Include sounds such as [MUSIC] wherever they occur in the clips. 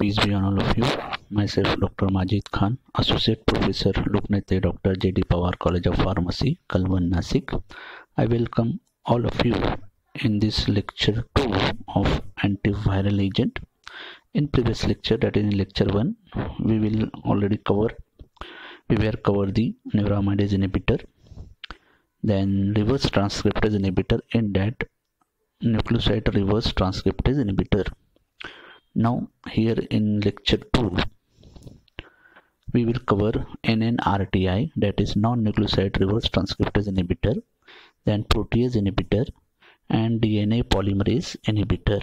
Peace be on all of you. Myself, Dr. Majid Khan, Associate Professor, Loknete Dr. J.D. Pawar College of Pharmacy, Kalwan, Nasik. I welcome all of you in this lecture 2 of antiviral agent. In previous lecture, that is in lecture 1, we will already cover, we were cover the neuraminidase inhibitor, then reverse transcriptase inhibitor in that nucleoside reverse transcriptase inhibitor now here in lecture 2 we will cover NNRTI that is non-nucleoside reverse transcriptase inhibitor then protease inhibitor and DNA polymerase inhibitor.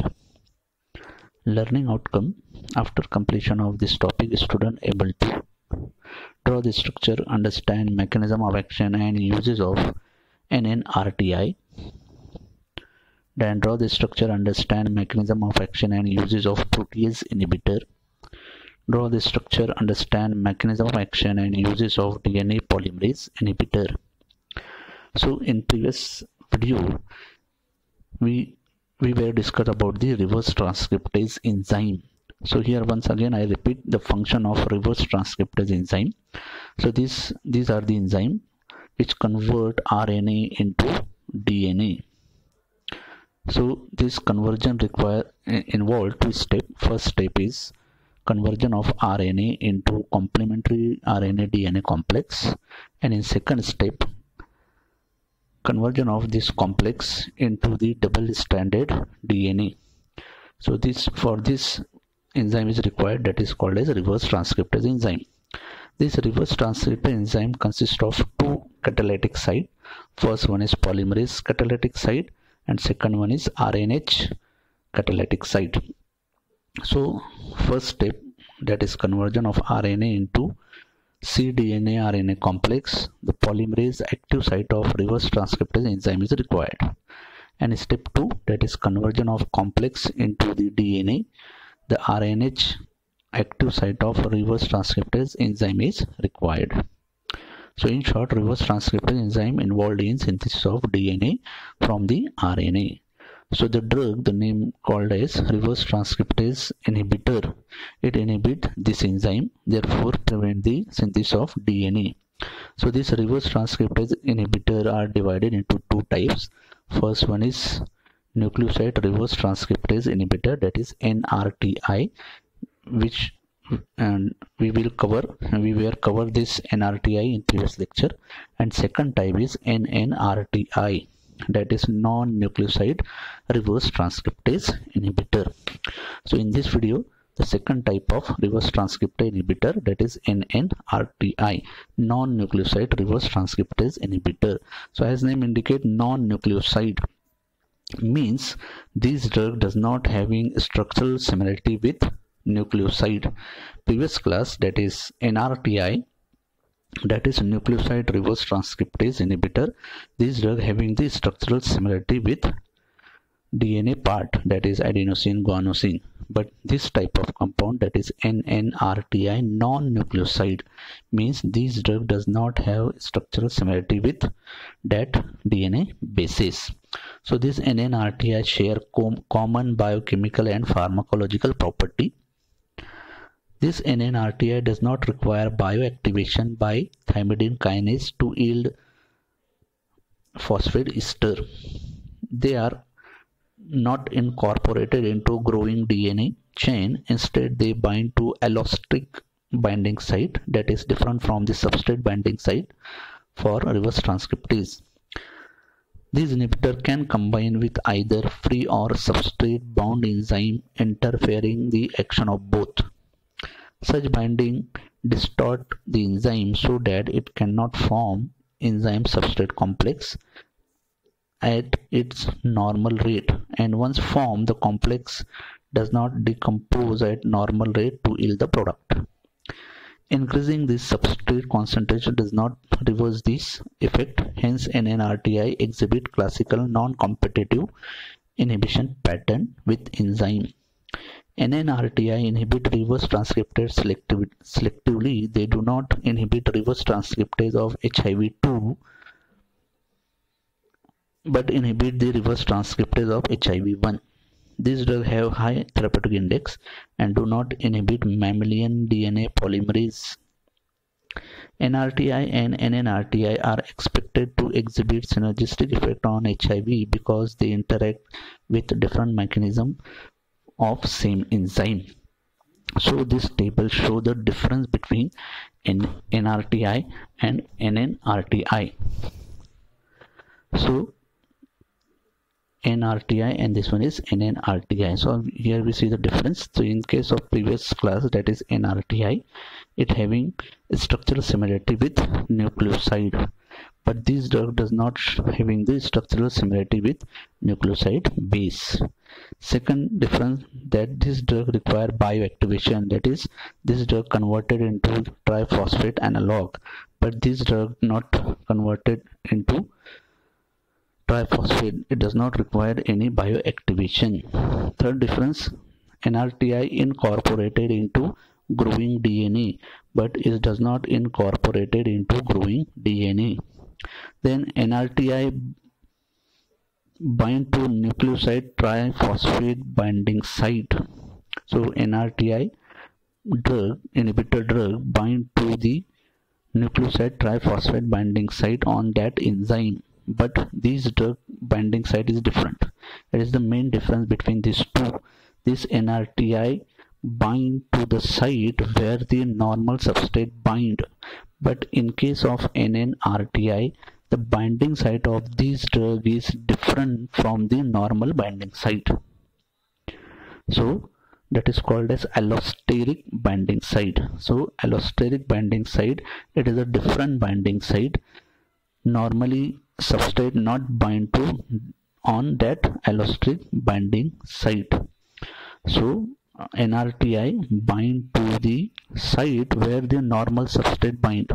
Learning outcome after completion of this topic student able to draw the structure understand mechanism of action and uses of NNRTI then draw the structure, understand mechanism of action and uses of protease inhibitor. Draw the structure, understand mechanism of action and uses of DNA polymerase inhibitor. So in previous video, we we were discussed about the reverse transcriptase enzyme. So here once again I repeat the function of reverse transcriptase enzyme. So these these are the enzyme which convert RNA into DNA so this conversion require involve two step first step is conversion of rna into complementary rna dna complex. And in second step conversion of this complex into the double stranded dna so this for this enzyme is required that is called as reverse transcriptase enzyme. This reverse transcriptase enzyme consists of two catalytic site. First one is polymerase catalytic site and second one is RNH catalytic site. So first step that is conversion of RNA into cDNA RNA complex the polymerase active site of reverse transcriptase enzyme is required and step 2 that is conversion of complex into the DNA the RNH active site of reverse transcriptase enzyme is required. So in short, reverse transcriptase enzyme involved in synthesis of DNA from the RNA. So the drug, the name called as reverse transcriptase inhibitor, it inhibits this enzyme, therefore prevent the synthesis of DNA. So this reverse transcriptase inhibitor are divided into two types. First one is nucleoside reverse transcriptase inhibitor that is NRTI which and we will cover we were cover this NRTI in previous lecture. And second type is NNRTI that is non-nucleoside reverse transcriptase inhibitor. So in this video the second type of reverse transcriptase inhibitor that is NNRTI non-nucleoside reverse transcriptase inhibitor. So as name indicate non-nucleoside means this drug does not having structural similarity with nucleoside previous class that is NRTI that is nucleoside reverse transcriptase inhibitor. This drug having the structural similarity with DNA part that is adenosine guanosine. But this type of compound that is NNRTI non-nucleoside means this drug does not have structural similarity with that DNA basis. So this NNRTI share com common biochemical and pharmacological property this NNRTI does not require bioactivation by thymidine kinase to yield phosphate ester. They are not incorporated into growing DNA chain. Instead, they bind to allosteric binding site that is different from the substrate binding site for reverse transcriptase. This inhibitor can combine with either free or substrate bound enzyme interfering the action of both. Such binding distort the enzyme so that it cannot form enzyme substrate complex at its normal rate and once formed the complex does not decompose at normal rate to yield the product. Increasing this substrate concentration does not reverse this effect hence NNRTI exhibit classical non-competitive inhibition pattern with enzyme. NNRTI inhibit reverse transcriptase selectively. They do not inhibit reverse transcriptase of HIV2 but inhibit the reverse transcriptase of HIV1. these drugs have high therapeutic index and do not inhibit mammalian DNA polymerase. NRTI and NNRTI are expected to exhibit synergistic effect on HIV because they interact with different mechanism of same enzyme. So this table show the difference between N NRTI and NNRTI. So NRTI and this one is NNRTI. So here we see the difference. So in case of previous class that is NRTI, it having structural similarity with nucleoside. But this drug does not having the structural similarity with nucleoside base. Second difference that this drug require bioactivation. That is this drug converted into triphosphate analog. But this drug not converted into triphosphate. It does not require any bioactivation. Third difference nrti incorporated into growing dna but it does not incorporated into growing dna then nrti bind to nucleoside triphosphate binding site. So nrti drug inhibitor drug bind to the nucleoside triphosphate binding site on that enzyme. But these drug binding site is different. It is the main difference between these two. This NRTI bind to the site where the normal substrate bind. But in case of NNRTI the binding site of this drug is different from the normal binding site. So that is called as allosteric binding site. So allosteric binding site it is a different binding site. Normally substrate not bind to on that allosteric binding site. So NRTI bind to the site where the normal substrate bind.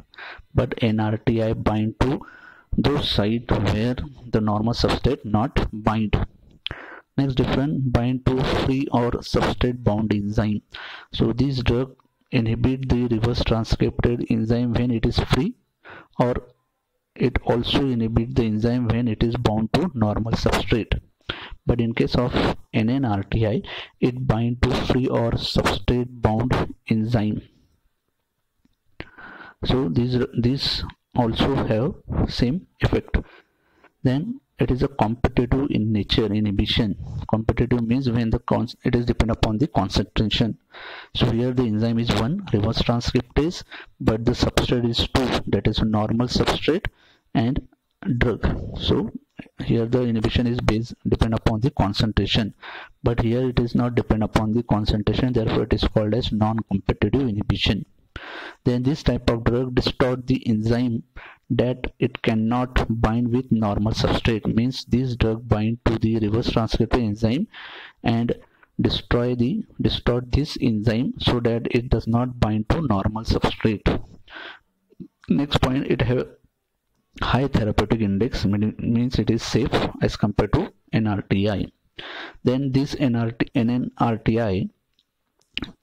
But NRTI bind to those site where the normal substrate not bind. Next different bind to free or substrate bound enzyme. So this drug inhibit the reverse transcripted enzyme when it is free or it also inhibit the enzyme when it is bound to normal substrate but in case of NNRTI it binds to free or substrate bound enzyme. So these these also have same effect. Then it is a competitive in nature inhibition. Competitive means when the it is depend upon the concentration. So here the enzyme is one reverse transcriptase but the substrate is two that is normal substrate and drug. So here the inhibition is based depend upon the concentration. But here it is not depend upon the concentration therefore it is called as non-competitive inhibition. Then this type of drug distort the enzyme that it cannot bind with normal substrate. Means this drug bind to the reverse transcriptase enzyme and destroy the distort this enzyme so that it does not bind to normal substrate. Next point it have high therapeutic index means it is safe as compared to NRTI. Then this NRT, NNRTI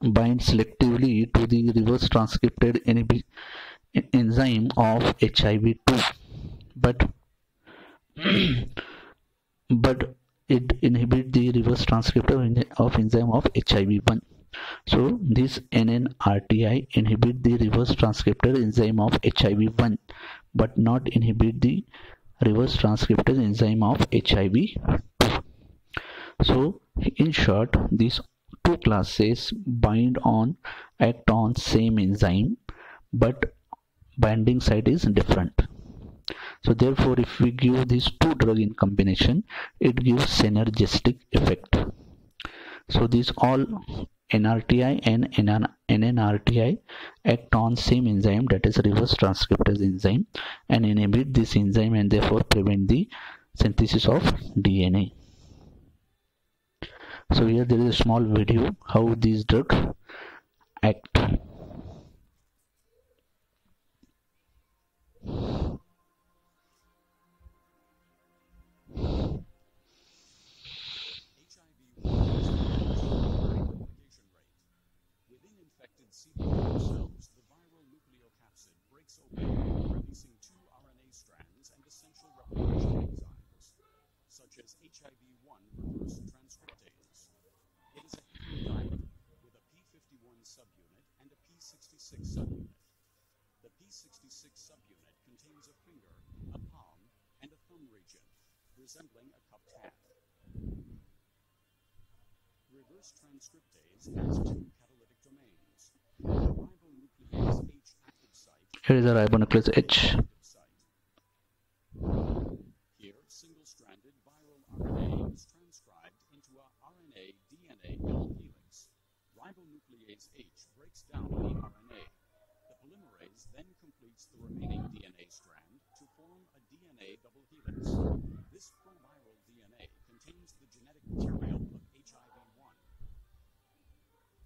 binds selectively to the reverse transcripted enzyme of HIV2 but [CLEARS THROAT] but it inhibits the reverse transcription of enzyme of HIV1 so this NNRTI inhibit the reverse transcripted enzyme of HIV1 but not inhibit the reverse transcriptase enzyme of HIV. So in short, these two classes bind on act on same enzyme but binding site is different. So therefore if we give these two drug in combination it gives synergistic effect. So these all NRTI and NNRTI act on same enzyme that is reverse transcriptase enzyme and inhibit this enzyme and therefore prevent the synthesis of DNA. So here there is a small video how these drugs here is a ribonuclease H. Here, single-stranded viral RNA is transcribed into a RNA-DNA helix. Ribonuclease H breaks down the RNA. The polymerase then completes the remaining DNA strand to form a DNA double helix. This proviral DNA contains the genetic material of HIV-1.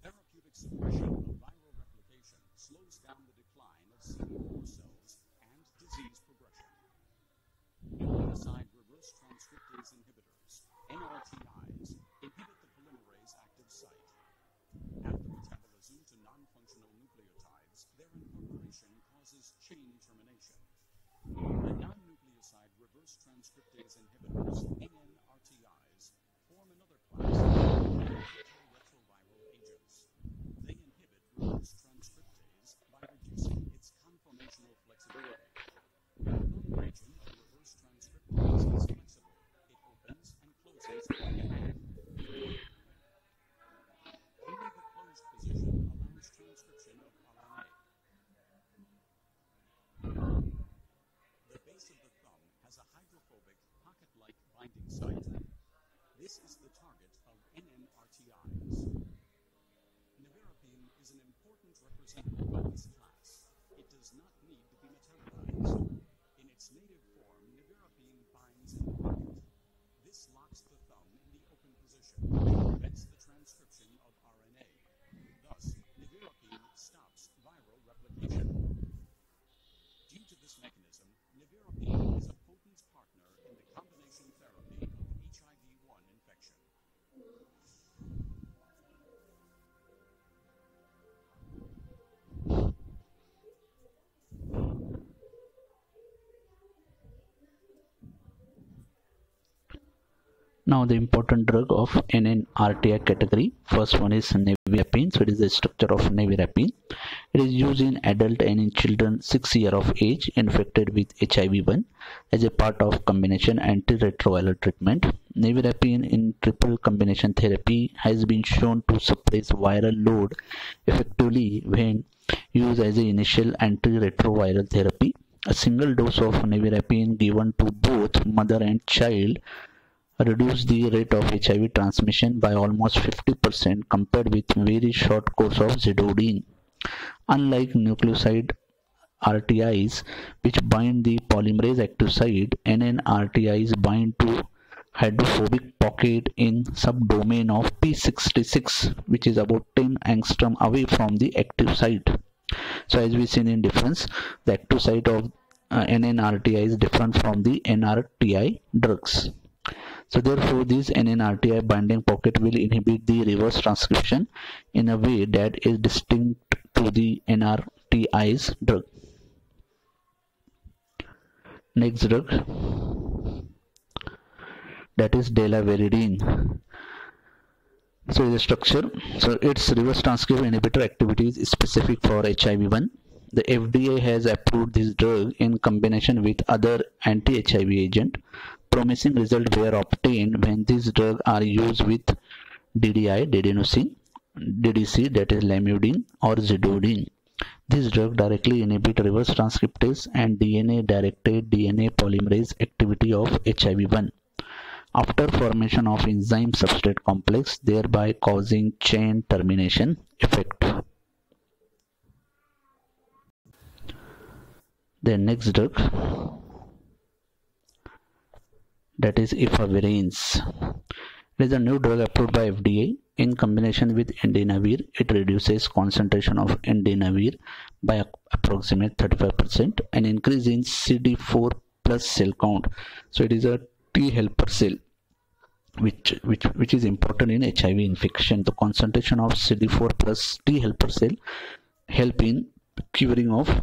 Therapeutic suppression of viral replication slows down the decline of CD4 cells and disease progression. Nucleoside reverse transcriptase inhibitors, NRTIs, inhibit the polymerase active site. After metabolism to non-functional nucleotides, their incorporation causes chain termination. The reverse transcriptase inhibitors, NNRTIs, form another class of antiretroviral agents. They inhibit reverse transcriptase by reducing its conformational flexibility. The thumb region of reverse transcriptase is flexible. It opens and closes like a hand. Only the closed position allows transcription of RNA. The base of the thumb has a hydrophobic, pocket-like binding site. This is the target of NNRTIs. Nevirapine is an important representative of this class. It does not need to be metabolized. In its native form, nevirapine binds in the pocket. This locks the thumb in the open position prevents the transcription Now the important drug of NNRTI category. First one is nevirapine. So it is the structure of nevirapine. It is used in adult and in children 6 year of age infected with HIV-1 as a part of combination antiretroviral treatment. Nevirapine in triple combination therapy has been shown to suppress viral load effectively when used as an initial antiretroviral therapy. A single dose of nevirapine given to both mother and child reduce the rate of HIV transmission by almost 50% compared with very short course of zidodine. Unlike nucleoside RTIs, which bind the polymerase active site, NNRTIs bind to hydrophobic pocket in subdomain of P66, which is about 10 angstrom away from the active site. So as we seen in difference, the active site of uh, NNRTI is different from the NRTI drugs. So therefore this NNRTI binding pocket will inhibit the reverse transcription in a way that is distinct to the NRTI's drug. Next drug that is delaveridine. So the structure, so its reverse transcription inhibitor activity is specific for HIV-1. The FDA has approved this drug in combination with other anti-HIV agent promising results were obtained when these drugs are used with DDI, adenosine, DDC that is lamivudine or zidodine. This drug directly inhibit reverse transcriptase and DNA directed DNA polymerase activity of HIV-1 after formation of enzyme substrate complex thereby causing chain termination effect. The next drug that is efavirenz. It is a new drug approved by FDA in combination with indinavir. It reduces concentration of indinavir by approximate 35% and increase in CD4 plus cell count. So it is a T helper cell which which which is important in HIV infection. The concentration of CD4 plus T helper cell help in curing of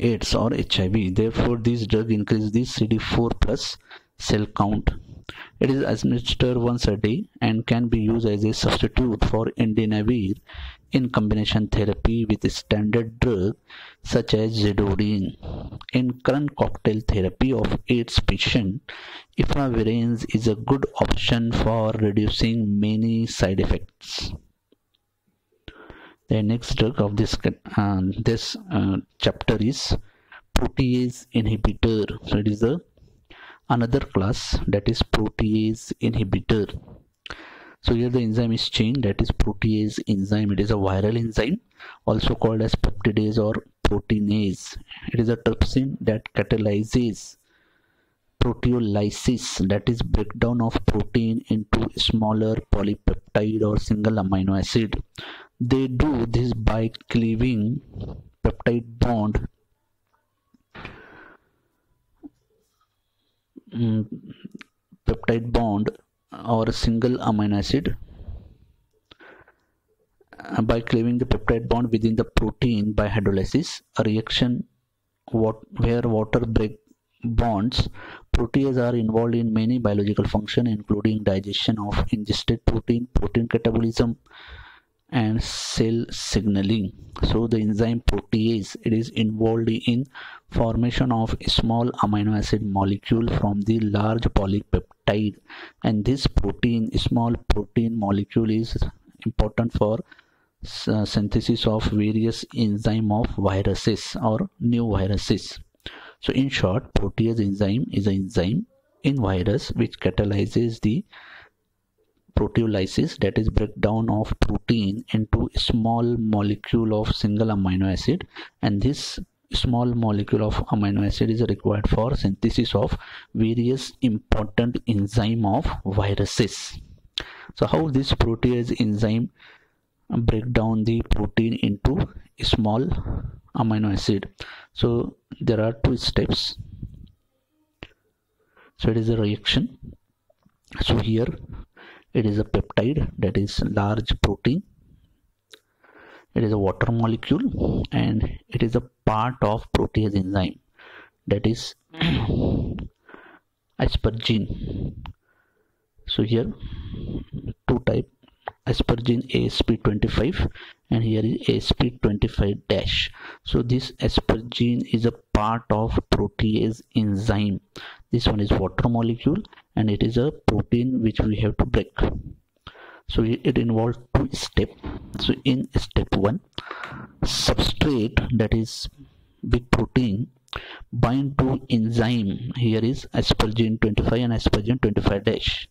AIDS or HIV. Therefore, this drug increases the CD4 plus cell count It is administered once a day and can be used as a substitute for indinavir in combination therapy with standard drug such as zidodine. In current cocktail therapy of AIDS patients, efavirenz is a good option for reducing many side effects. The next drug of this uh, this uh, chapter is protease inhibitor. So it is a another class that is protease inhibitor. So here the enzyme is changed that is protease enzyme. It is a viral enzyme also called as peptidase or proteinase. It is a trypsin that catalyzes proteolysis that is breakdown of protein into smaller polypeptide or single amino acid. They do this by cleaving peptide bond peptide bond or a single amino acid. Uh, by cleaving the peptide bond within the protein by hydrolysis a reaction what, where water break bonds proteases are involved in many biological functions including digestion of ingested protein protein catabolism and cell signaling. So the enzyme protease it is involved in formation of small amino acid molecule from the large polypeptide. And this protein small protein molecule is important for uh, synthesis of various enzyme of viruses or new viruses. So in short protease enzyme is an enzyme in virus which catalyzes the proteolysis that is breakdown of protein into small molecule of single amino acid. And this small molecule of amino acid is required for synthesis of various important enzyme of viruses. So how this protease enzyme break down the protein into small amino acid? So there are two steps. So it is a reaction. So here it is a peptide that is large protein. It is a water molecule and it is a part of protease enzyme. That is [CLEARS THROAT] asparagine. So here two type asparagine asp25 and here is asp25 dash. So this asparagine is a part of protease enzyme. This one is water molecule and it is a protein which we have to break. So it involves two steps. So in step one substrate that is big protein bind to enzyme. Here is asparagine 25 and asparagine 25 dash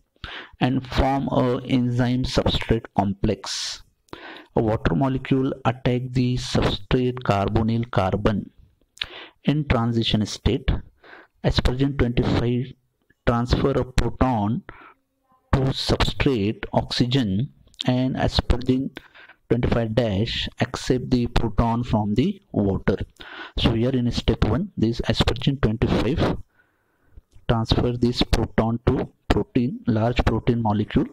and form a enzyme substrate complex. A water molecule attack the substrate carbonyl carbon. In transition state asparagine 25 transfer a proton to substrate oxygen and asparagine 25 dash accept the proton from the water. So here in step 1 this asparagine 25 transfer this proton to protein large protein molecule.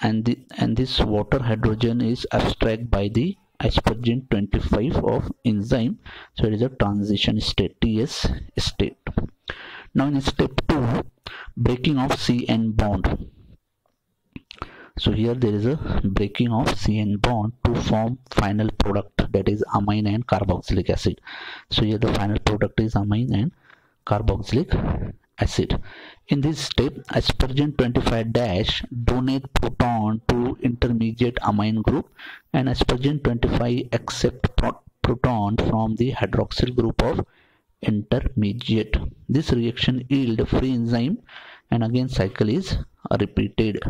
And the, and this water hydrogen is abstract by the asparagine 25 of enzyme. So it is a transition state ts state. Now in step 2 breaking of cn bond. So here there is a breaking of cn bond to form final product that is amine and carboxylic acid. So here the final product is amine and carboxylic acid. In this step asparagine 25 dash donate proton to intermediate amine group and asparagine 25 accept proton from the hydroxyl group of intermediate. This reaction yield free enzyme and again cycle is repeated.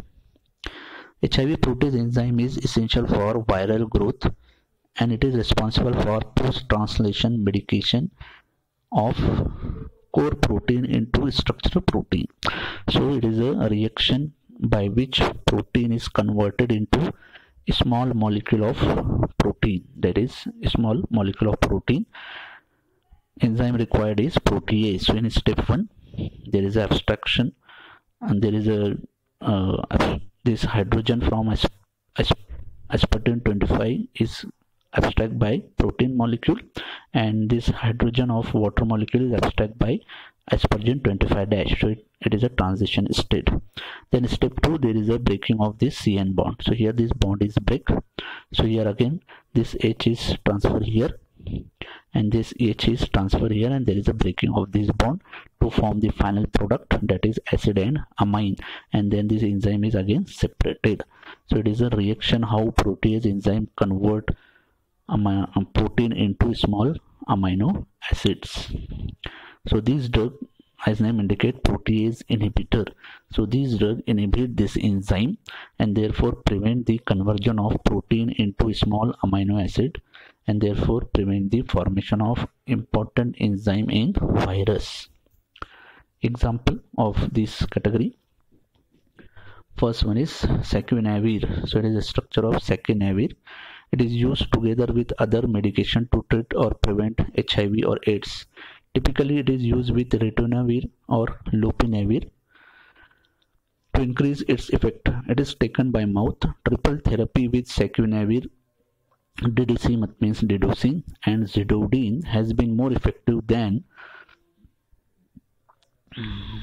HIV protease enzyme is essential for viral growth and it is responsible for post-translation medication of core protein into structural protein. So it is a reaction by which protein is converted into small molecule of protein that is small molecule of protein enzyme required is protease so in step 1 there is abstraction and there is a uh, this hydrogen from aspartame 25 is abstract by protein molecule and this hydrogen of water molecule is abstract by asparagine 25 dash. So it, it is a transition state. Then step 2 there is a breaking of this cn bond. So here this bond is break. So here again this h is transfer here and this h is transfer here and there is a breaking of this bond to form the final product that is acid and amine. And then this enzyme is again separated. So it is a reaction how protease enzyme convert um, protein into small amino acids. So this drug as name indicate protease inhibitor. So these drug inhibit this enzyme and therefore prevent the conversion of protein into small amino acid and therefore prevent the formation of important enzyme in virus. Example of this category. First one is saquinavir so it is a structure of saquinavir it is used together with other medication to treat or prevent hiv or aids. Typically, it is used with ritonavir or lopinavir to increase its effect. It is taken by mouth. Triple therapy with saquinavir, DDC means dedosing, and zidovudine has been more effective than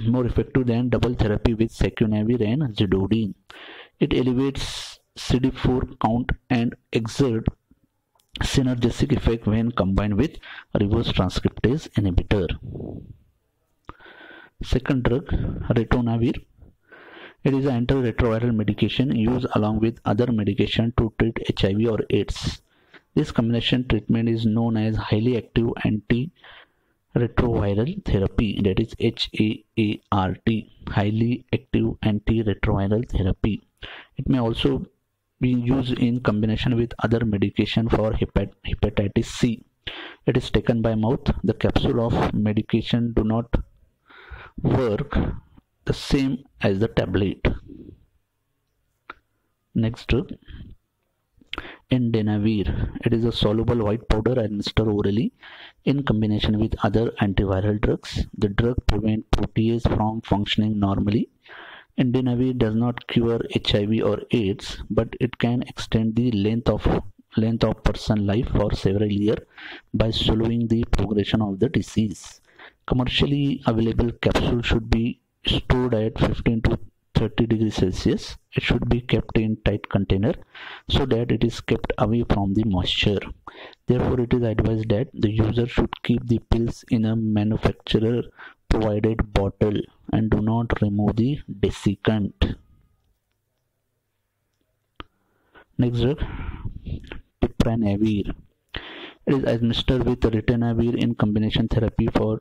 more effective than double therapy with saquinavir and zidovudine. It elevates CD4 count and exert synergistic effect when combined with reverse transcriptase inhibitor. Second drug, ritonavir. It is an antiretroviral medication used along with other medication to treat HIV or AIDS. This combination treatment is known as highly active antiretroviral therapy that is HAART, highly active antiretroviral therapy. It may also be used in combination with other medication for hepat hepatitis C. It is taken by mouth. The capsule of medication do not work the same as the tablet. Next, Indinavir. It is a soluble white powder administered orally in combination with other antiviral drugs. The drug prevents protease from functioning normally Indinavir does not cure HIV or AIDS, but it can extend the length of length of person life for several years by slowing the progression of the disease. Commercially available capsule should be stored at 15 to 30 degrees Celsius. It should be kept in tight container so that it is kept away from the moisture. Therefore, it is advised that the user should keep the pills in a manufacturer provided bottle and do not remove the desiccant. Next drug, tipranavir. It is administered with ritonavir in combination therapy for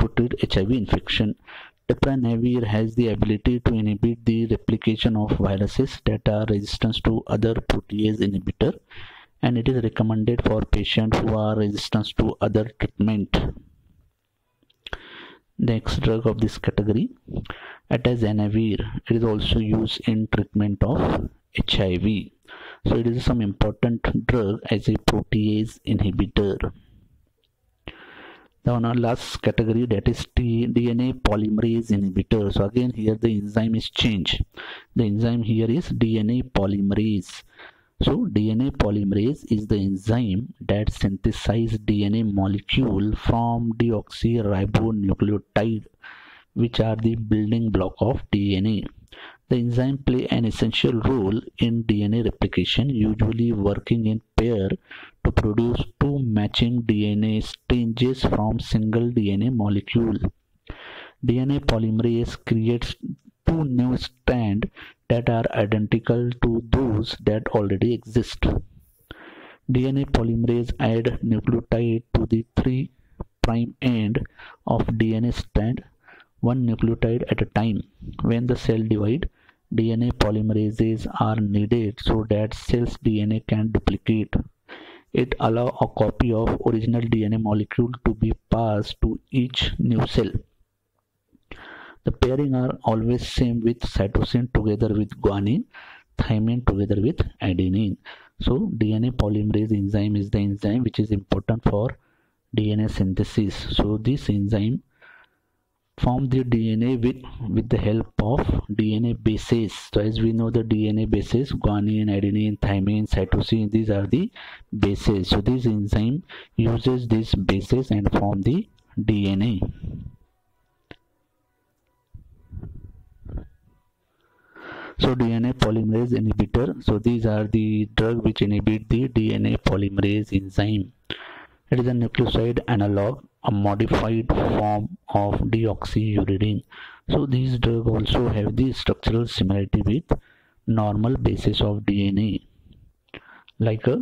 to treat HIV infection. Tipranavir has the ability to inhibit the replication of viruses that are resistant to other protease inhibitor and it is recommended for patients who are resistant to other treatment. Next drug of this category atazanavir it is also used in treatment of hiv so it is some important drug as a protease inhibitor now our last category that is T DNA polymerase inhibitor. So again here the enzyme is changed. The enzyme here is DNA polymerase. So DNA polymerase is the enzyme that synthesizes DNA molecule from deoxyribonucleotide which are the building block of DNA. The enzyme play an essential role in DNA replication usually working in pair to produce two matching DNA strands from single DNA molecule. DNA polymerase creates two new strands that are identical to those that already exist. DNA polymerase add nucleotide to the 3' end of DNA strand, one nucleotide at a time. When the cell divide, DNA polymerases are needed so that cell's DNA can duplicate. It allows a copy of original DNA molecule to be passed to each new cell. The pairing are always same with cytosine together with guanine, thymine together with adenine. So DNA polymerase enzyme is the enzyme which is important for DNA synthesis. So this enzyme form the DNA with with the help of DNA bases. So as we know the DNA bases guanine, adenine, thymine, cytosine these are the bases. So this enzyme uses these bases and form the DNA. So DNA polymerase inhibitor. So these are the drug which inhibit the DNA polymerase enzyme. It is a nucleoside analog a modified form of deoxyuridine. So these drugs also have the structural similarity with normal basis of dna like uh,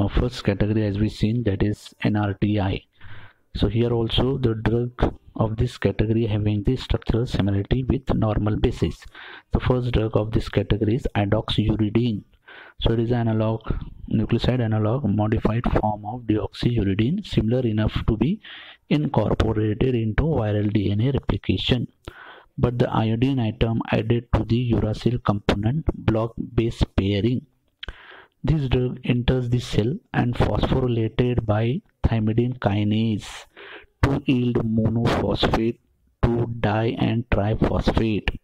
a, a first category as we seen that is nrti so here also the drug of this category having the structural similarity with normal basis. The first drug of this category is idoxuridine so it is analog nucleoside analog modified form of deoxyuridine similar enough to be incorporated into viral dna replication but the iodine atom added to the uracil component block base pairing this drug enters the cell and phosphorylated by thymidine kinase to yield monophosphate to di and triphosphate.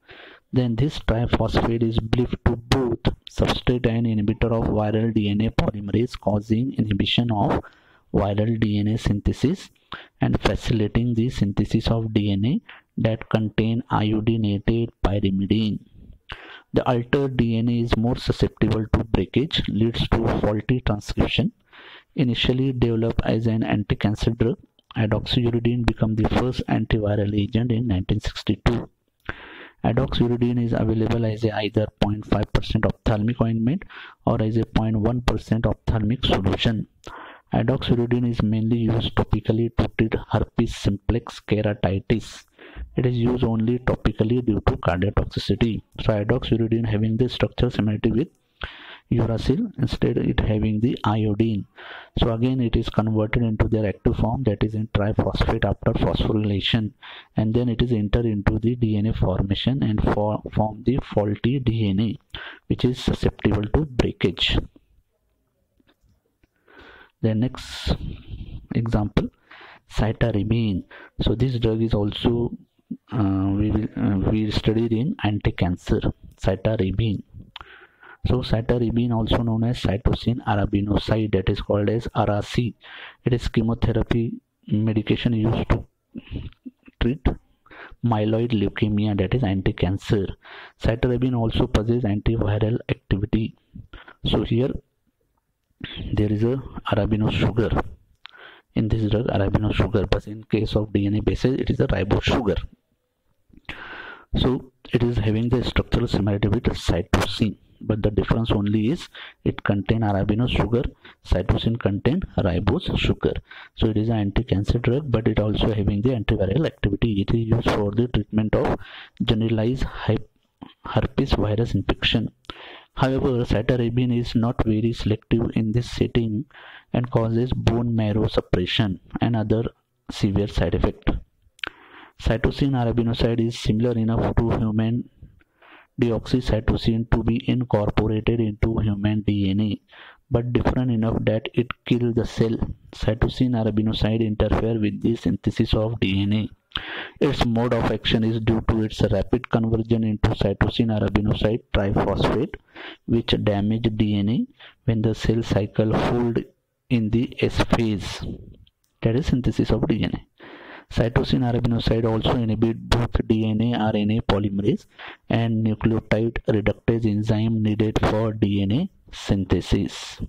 Then this triphosphate is believed to both substrate and inhibitor of viral DNA polymerase causing inhibition of viral DNA synthesis and facilitating the synthesis of DNA that contain iodinated pyrimidine. The altered DNA is more susceptible to breakage, leads to faulty transcription. Initially developed as an anti-cancer drug, idoxuridine became the first antiviral agent in 1962. Idoxuridine is available as a either 0.5% ophthalmic ointment or as a 0.1% ophthalmic solution. Idoxuridine is mainly used topically to treat herpes simplex keratitis it is used only topically due to cardiotoxicity. So idoxuridine having the structure similarity with uracil instead it having the iodine. So again it is converted into their active form that is in triphosphate after phosphorylation and then it is enter into the dna formation and for, form the faulty dna which is susceptible to breakage. The next example cytarabine so this drug is also uh, we will uh, we studied in anti-cancer cytarabine so cytarabine also known as cytosine arabinoside that is called as Ara-C it is chemotherapy medication used to treat myeloid leukemia that is anti-cancer. Cytarabine also possesses antiviral activity. So here there is a arabinose sugar. In this drug arabinose sugar but in case of dna bases it is a ribose sugar so it is having the structural similarity with cytosine but the difference only is it contain arabinose sugar cytosine contain ribose sugar. So it is an anti-cancer drug but it also having the antiviral activity. It is used for the treatment of generalized herpes virus infection. However cytarabine is not very selective in this setting and causes bone marrow suppression and other severe side effect. Cytosine arabinoside is similar enough to human deoxycytosine to be incorporated into human DNA but different enough that it kills the cell. Cytosine arabinoside interfere with the synthesis of DNA. Its mode of action is due to its rapid conversion into cytosine arabinoside triphosphate which damage DNA when the cell cycle fold in the S phase that is synthesis of DNA. Cytosine arabinoside also inhibit both DNA RNA polymerase and nucleotide reductase enzyme needed for DNA synthesis.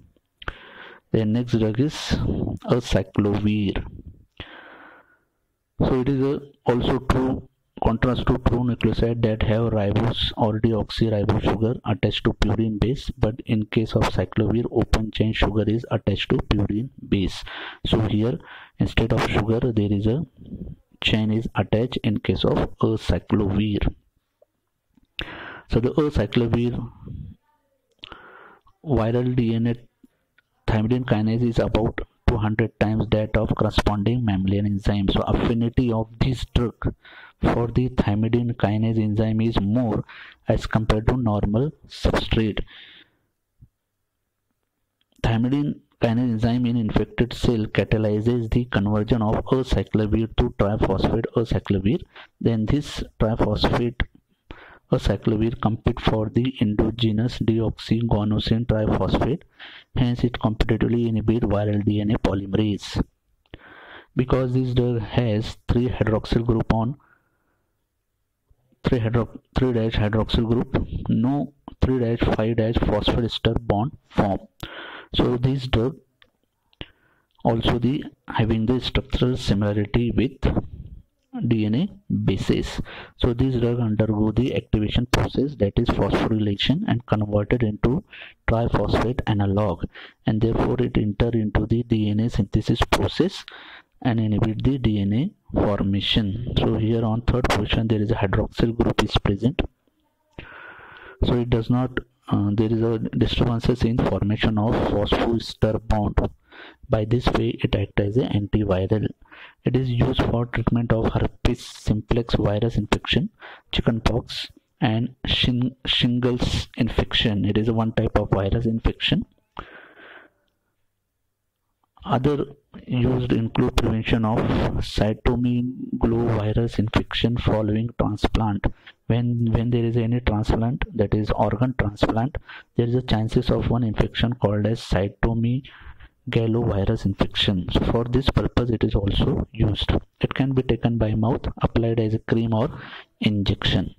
The next drug is acyclovir. So it is a also true contrast to true nucleoside that have ribose or deoxyribose sugar attached to purine base but in case of cyclovir open chain sugar is attached to purine base. So here instead of sugar there is a chain is attached in case of a cyclovir so the acyclovir viral dna thymidine kinase is about 200 times that of corresponding mammalian enzyme so affinity of this drug for the thymidine kinase enzyme is more as compared to normal substrate. Thymidine kinase enzyme in infected cell catalyzes the conversion of acyclovir to triphosphate acyclovir. Then this triphosphate acyclovir compete for the endogenous deoxyguanosine triphosphate. Hence, it competitively inhibit viral DNA polymerase. Because this drug has three hydroxyl group on 3 hydro 3 dash hydroxyl group no 3 dash 5 dash phosphate ester bond form so this drug also the having the structural similarity with DNA bases. So this drug undergo the activation process that is phosphorylation and converted into triphosphate analog and therefore it enter into the DNA synthesis process and inhibit the DNA formation. So here on third position there is a hydroxyl group is present. So it does not uh, there is a disturbances in formation of phosphoester bond by this way it acts as an antiviral. It is used for treatment of herpes simplex virus infection chickenpox and shingles infection. It is one type of virus infection. Other used include prevention of cytomegalovirus infection following transplant. When when there is any transplant, that is organ transplant, there is a chances of one infection called as cytomegalovirus infection. So for this purpose, it is also used. It can be taken by mouth, applied as a cream or injection.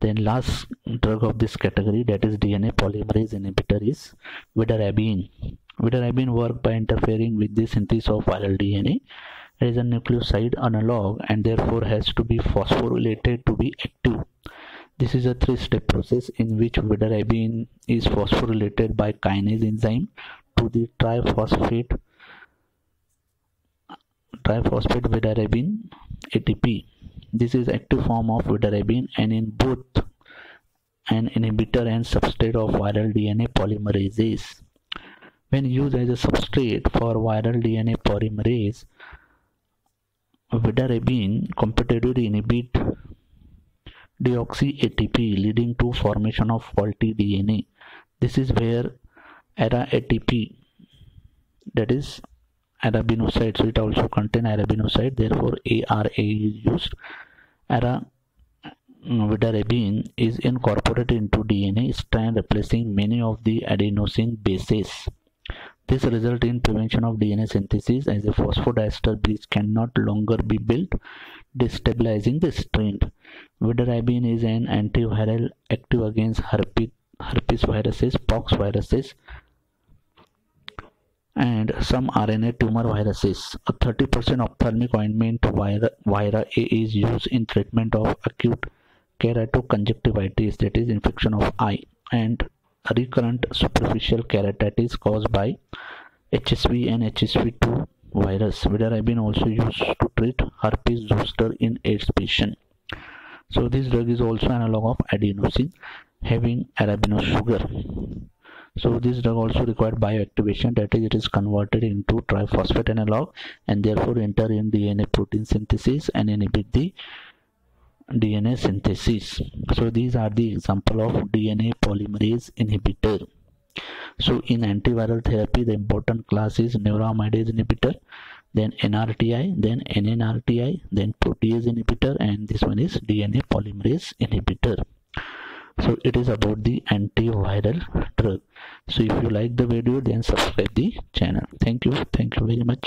Then last drug of this category that is DNA polymerase inhibitor is vidarabine. Vidarabine work by interfering with the synthesis of viral DNA. It is a nucleoside analog and therefore has to be phosphorylated to be active. This is a three-step process in which vidarabine is phosphorylated by kinase enzyme to the triphosphate triphosphate vidarabine ATP. This is active form of vidarabine and in both an inhibitor and substrate of viral DNA polymerases. When used as a substrate for viral DNA polymerase, vidarabine competitively inhibit deoxy ATP leading to formation of faulty DNA. This is where ARA ATP that is arabinoside so it also contain arabinoside therefore ARA is used ARA mm, vidarabine is incorporated into DNA strand replacing many of the adenosine bases. This results in prevention of DNA synthesis as a phosphodiester bridge cannot longer be built, destabilizing the strand. Vidarabine is an antiviral active against herpes, herpes viruses, pox viruses, and some RNA tumor viruses. A 30% ophthalmic ointment vira, A is used in treatment of acute keratoconjunctivitis, that is infection of eye, and recurrent superficial keratitis caused by HSV and HSV2 virus. Vidarabine also used to treat herpes zoster in AIDS patient. So this drug is also analog of adenosine having arabinose sugar. So this drug also required bioactivation that is it is converted into triphosphate analog and therefore enter in DNA protein synthesis and inhibit the DNA synthesis. So these are the example of DNA polymerase inhibitor. So in antiviral therapy, the important class is neuraminidase inhibitor, then NRTI, then NNRTI, then protease inhibitor, and this one is DNA polymerase inhibitor. So it is about the antiviral drug. So if you like the video, then subscribe the channel. Thank you. Thank you very much.